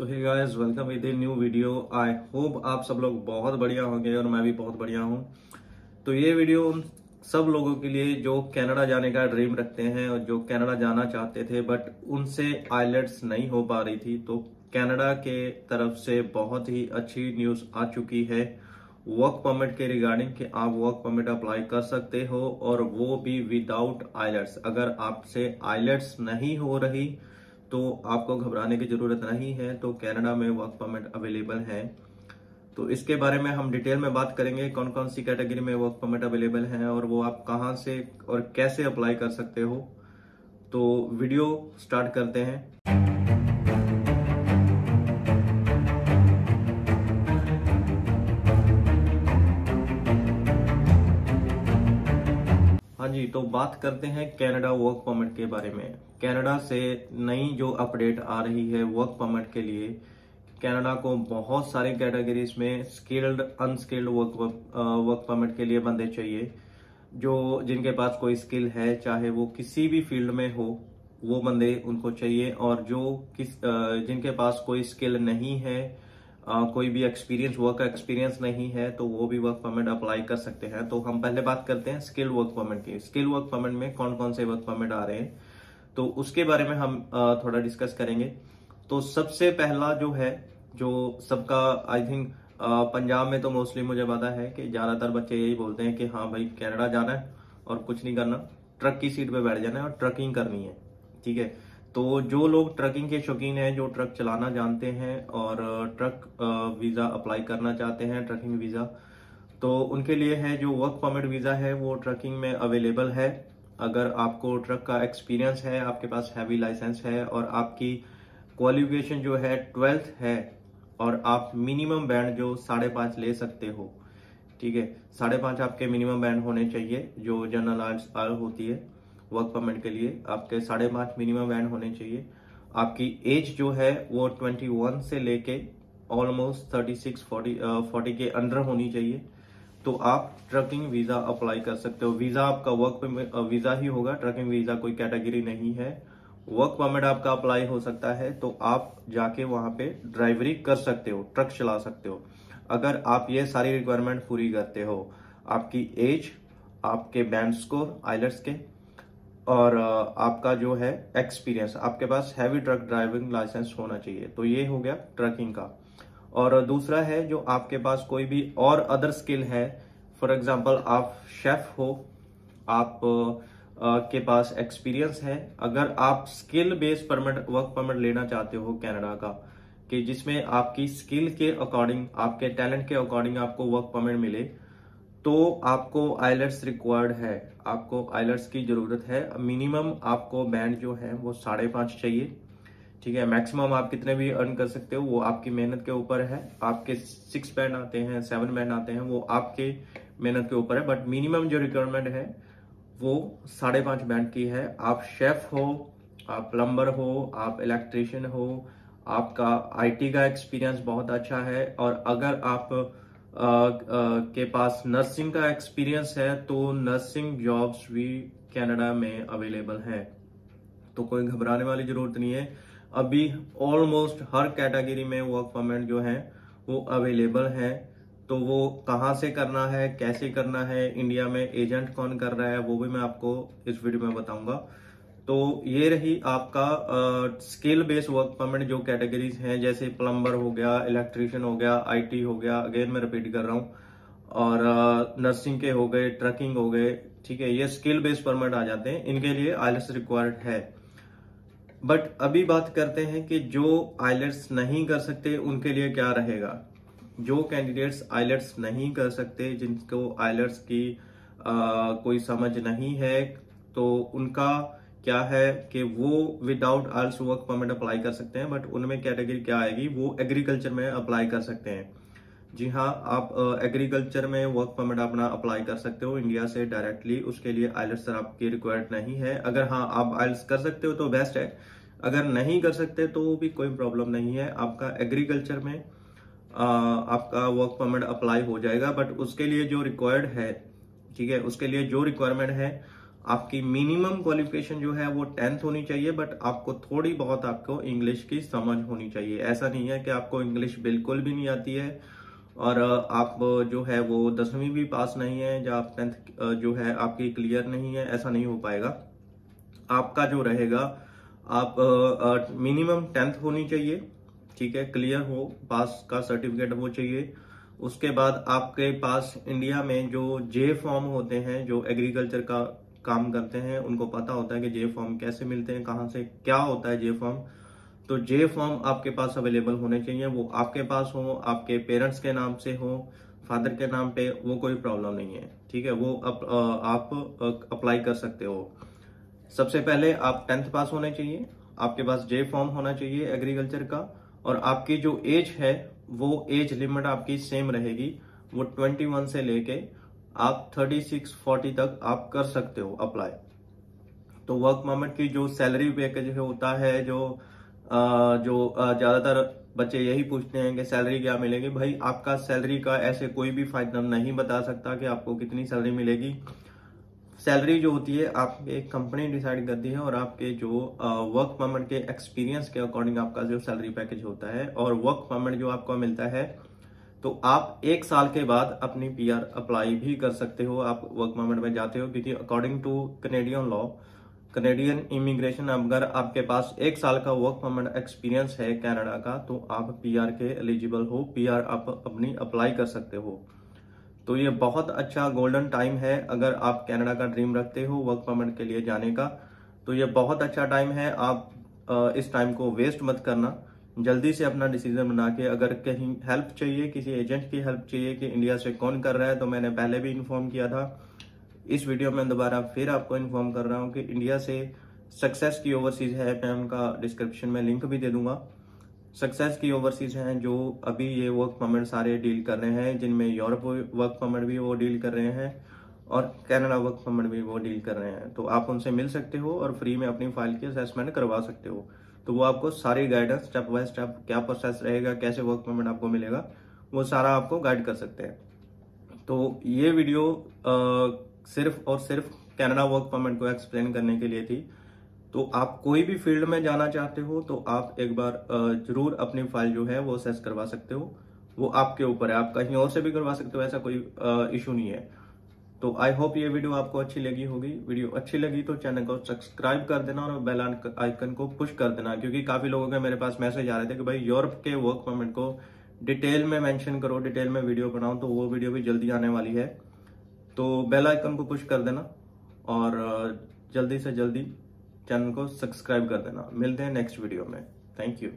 तो hey guys welcome with a new video I hope आप सब लोग बहुत बढ़िया होंगे और मैं भी बहुत बढ़िया हूँ। तो ये वीडियो सब लोगों के लिए जो कनाडा जाने का ड्रीम रखते हैं और जो कनाडा जाना चाहते थे बट उनसे आइलेट्स नहीं हो पा रही थी तो कनाडा के तरफ़ से बहुत ही अच्छी न्यूज़ आ चुकी है। वर्क परमिट के रिगार्डिंग कि आप वर्क परमिट अप्लाई कर सकते हो और वो भी विदाउट आइलेट्स अगर आपसे आइलेट्स नहीं हो रही तो आपको घबराने की ज़रूरत नहीं है तो कनाडा में वर्क परमिट अवेलेबल है। तो इसके बारे में हम डिटेल में बात करेंगे कौन कौन सी कैटेगरी में वर्क परमिट अवेलेबल है और वो आप कहाँ से और कैसे अप्लाई कर सकते हो। तो वीडियो स्टार्ट करते हैं। तो बात करते हैं कनाडा वर्क परमिट के बारे में। कनाडा से नई जो अपडेट आ रही है वर्क परमिट के लिए कनाडा को बहुत सारे कैटेगरीज में skilled unskilled work work permit के लिए बंदे चाहिए। जो जिनके पास कोई स्किल है, चाहे वो किसी भी फ़ील्ड में हो, वो बंदे उनको चाहिए। और जो किस जिनके पास कोई स्किल नहीं है आ, कोई भी एक्सपीरियंस वर्क का एक्सपीरियंस नहीं है तो वो भी वर्क परमिट अप्लाई कर सकते हैं। तो हम पहले बात करते हैं स्किल वर्क परमिट की। स्किल वर्क परमिट में कौन कौन से वर्क परमिट आ रहे हैं? तो उसके बारे में हम आ, थोड़ा डिस्कस करेंगे। तो सबसे पहला जो है जो सबका आई थिंक पंजाब में तो मोस्टली मुझे पता है कि ज़्यादातर बच्चे यही बोलते हैं कि हाँ भाई कनाडा जाना है और कुछ नहीं करना। ट्रक की सीट पे बैठ जाना है और ट्रकिंग करनी है। ठीक है? तो जो लोग ट्रकिंग के शौकीन हैं, जो ट्रक चलाना जानते हैं और ट्रक वीज़ा अप्लाई करना चाहते हैं, ट्रकिंग वीज़ा तो उनके लिए है जो वर्क परमिट वीज़ा है, वो ट्रकिंग में अवेलेबल है। अगर आपको ट्रक का एक्सपीरियंस है, आपके पास हैवी लाइसेंस है और आपकी क्वालिफिकेशन जो है ट्वेल्थ है और आप मिनिमम बैंड जो साढ़े पाँच ले सकते हो, ठीक है? साढ़े पाँच आपके मिनिमम बैंड होने चाहिए, जो जनरल आर्ट होती है। वर्क परमिट के लिए आपके साढ़े पाँच मिनिमम वैन होने चाहिए। आपकी एज जो है वो ट्वेंटी वन से लेके almost thirty six forty forty के अंडर होनी चाहिए। तो आप ट्रकिंग वीज़ा अप्लाई कर सकते हो। वीज़ा आपका वर्क वीज़ा ही होगा। ट्रकिंग वीज़ा कोई कैटेगरी नहीं है। वर्क परमिट आपका अप्लाई हो सकता है तो आप जाके वहाँ पे ड्राइवरी कर सकते हो ट्रक चला सकते हो। अगर आप ये सारी रिक्वायरमेंट पूरी करते हो, आपकी एज आपके बैंड स्कोर आइलट्स के और आपका जो है एक्सपीरियंस आपके पास हैवी ट्रक ड्राइविंग लाइसेंस होना चाहिए। तो ये हो गया ट्रकिंग का। और दूसरा है जो आपके पास कोई भी और अदर स्किल है फॉर एग्जांपल आप शेफ हो, आप के पास एक्सपीरियंस है, अगर आप skill based permit work permit लेना चाहते हो कनाडा का, कि जिसमें आपकी स्किल के अकॉर्डिंग आपके टैलेंट के अकॉर्डिंग आपको वर्क परमिट मिले तो आपको आइलट्स रिक्वायर्ड है, आपको आइलट्स की ज़रूरत है। मिनिमम आपको बैंड जो है, वो साढ़े पाँच चाहिए, ठीक है? मैक्सिमम आप कितने भी अर्न कर सकते हो, वो आपकी मेहनत के ऊपर है। आपके सिक्स बैंड आते हैं सेवन बैंड आते हैं, वो आपके मेहनत के ऊपर है। बट मिनिमम जो रिक्वायरमेंट है, वो साढ़े पाँच बैंड की है। आप शेफ हो, आप प्लम्बर हो, आप इलेक्ट्रिशियन हो, आपका आईटी का एक्सपीरियंस बहुत अच्छा है। और अगर आप के पास नर्सिंग का एक्सपीरियंस है तो नर्सिंग जॉब्स भी कनाडा में अवेलेबल है। तो कोई घबराने वाली ज़रूरत नहीं है। अभी ऑलमोस्ट हर कैटेगरी में वर्क परमिट जो है, वो अवेलेबल है। तो वो कहाँ से करना है, कैसे करना है इंडिया में एजेंट कौन कर रहा है, वो भी मैं आपको इस वीडियो में बताऊँगा। तो ये रही आपका स्किल बेस्ड वर्क परमिट जो कैटेगरीज हैं जैसे प्लम्बर हो गया इलेक्ट्रिशियन हो गया आईटी हो गया अगेन मैं रिपीट कर रहा हूँ। और नर्सिंग के हो गए ट्रकिंग हो गए ठीक है ये स्किल बेस्ड परमिट आ जाते हैं। इनके लिए आइलेट्स रिक्वायर्ड है। बट अभी बात करते हैं कि जो आइलेट्स नहीं कर सकते उनके लिए क्या रहेगा? जो कैंडिडेट्स आइलेट्स नहीं कर सकते जिनको आइलेट्स की आ, कोई समझ नहीं है तो उनका क्या है कि वो विदाउट आल्स वर्क परमिट अप्लाई कर सकते हैं बट उनमें कैटेगरी क्या आएगी? वो एग्रीकल्चर में अप्लाई कर सकते हैं। जी हाँ आप एग्रीकल्चर में वर्क परमिट अपना अप्लाई कर सकते हो इंडिया से डायरेक्टली उसके लिए आइल्स सर आपकी रिक्वायर्ड नहीं है। अगर हाँ आप आइल्स कर सकते हो तो बेस्ट है। अगर नहीं कर सकते तो भी कोई प्रॉब्लम नहीं है। आपका एग्रीकल्चर में आ, आपका वर्क परमिट अप्लाई हो जाएगा बट उसके लिए जो रिक्वायर्ड है ठीक है उसके लिए जो रिक्वायरमेंट है आपकी मिनिमम क्वालिफिकेशन जो है वो टेंथ होनी चाहिए बट आपको थोड़ी बहुत आपको इंग्लिश की समझ होनी चाहिए। ऐसा नहीं है कि आपको इंग्लिश बिल्कुल भी नहीं आती है और आप जो है वो दसवीं भी पास नहीं है या आप टेंथ जो है आपकी क्लियर नहीं है, ऐसा नहीं हो पाएगा। आपका जो रहेगा, आप मिनिमम टेंथ होनी चाहिए, ठीक है क्लियर हो पास का सर्टिफिकेट वो चाहिए। उसके बाद आपके पास इंडिया में जो जे फॉर्म होते हैं, जो एग्रीकल्चर का काम करते हैं उनको पता होता है कि जे फॉर्म कैसे मिलते हैं कहाँ से क्या होता है जे फॉर्म तो जे फॉर्म आपके पास अवेलेबल होने चाहिए वो आपके पास हो आपके पेरेंट्स के नाम से हो फादर के नाम पे वो कोई प्रॉब्लम नहीं है ठीक है? वो अप, आप अप्लाई कर सकते हो। सबसे पहले आप टेंथ पास होने चाहिए आपके पास जे फॉर्म होना चाहिए एग्रीकल्चर का और आपकी जो एज है वो एज लिमिट आपकी सेम रहेगी वो 21 से लेके आप 36 40 तक आप कर सकते हो अप्लाई तो वर्क परमिट की जो सैलरी पैकेज होता है जो आ, जो ज़्यादातर बच्चे यही पूछते हैं कि सैलरी क्या मिलेगी? भाई आपका सैलरी का ऐसे कोई भी फ़ायदा नहीं बता सकता कि आपको कितनी सैलरी मिलेगी। सैलरी जो होती है आपके कंपनी डिसाइड करती है और आपके जो वर्क परमिट के एक्सपीरियंस के अकॉर्डिंग आपका जो सैलरी पैकेज होता है और वर्क परमिट जो आपको मिलता है तो आप एक साल के बाद अपनी पीआर अप्लाई भी कर सकते हो, आप वर्क परमिट में जाते हो, क्योंकि according to Canadian law Canadian immigration अगर आपके पास एक साल का वर्क परमिट एक्सपीरियंस है कनाडा का तो आप पीआर के एलिजिबल हो पीआर आप अपनी अप्लाई कर सकते हो। तो ये बहुत अच्छा गोल्डन टाइम है, अगर आप कनाडा का ड्रीम रखते हो वर्क परमिट के लिए जाने का तो ये बहुत अच्छा टाइम है, आप इस टाइम को वेस्ट मत करना। जल्दी से अपना डिसीज़न बना के, अगर कहीं हेल्प चाहिए, किसी एजेंट की हेल्प चाहिए कि इंडिया से कौन कर रहा है तो मैंने पहले भी इन्फॉर्म किया था। इस वीडियो में दोबारा फिर आपको इन्फॉर्म कर रहा हूँ कि इंडिया से सक्सेस की ओवरसीज है, मैं उनका डिस्क्रिप्शन में लिंक भी दे दूँगा। सक्सेस की ओवरसीज हैं जो अभी ये वर्क परमिट सारे डील कर रहे हैं, जिनमें यूरोप वर्क परमिट भी वो डील कर रहे हैं और कनाडा वर्क परमिट भी वो डील कर रहे हैं। तो आप उनसे मिल सकते हो और फ्री में अपनी फ़ाइल की असेसमेंट करवा सकते हो। तो वो आपको सारी गाइडेंस स्टेप बाय स्टेप क्या प्रोसेस रहेगा कैसे वर्क परमिट आपको मिलेगा वो सारा आपको गाइड कर सकते हैं। तो ये वीडियो आ, सिर्फ़ और सिर्फ़ कनाडा वर्क परमिट को एक्सप्लेन करने के लिए थी। तो आप कोई भी फ़ील्ड में जाना चाहते हो तो आप एक बार ज़रूर अपनी फ़ाइल जो है वो असेस करवा सकते हो। वो आपके ऊपर है आप कहीं और से भी करवा सकते हो ऐसा कोई इशू नहीं है। तो आई होप ये वीडियो आपको अच्छी लगी होगी। वीडियो अच्छी लगी तो चैनल को सब्सक्राइब कर देना और बेल आइकन को पुश कर देना, क्योंकि काफ़ी लोगों के मेरे पास मैसेज आ रहे थे कि भाई यूरोप के वर्क परमिट को डिटेल में मेंशन करो डिटेल में वीडियो बनाओ तो वो वीडियो भी जल्दी आने वाली है। तो बेल आइकन को पुश कर देना और, जल्दी से जल्दी चैनल को सब्सक्राइब कर देना। मिलते हैं नेक्स्ट वीडियो में। Thank you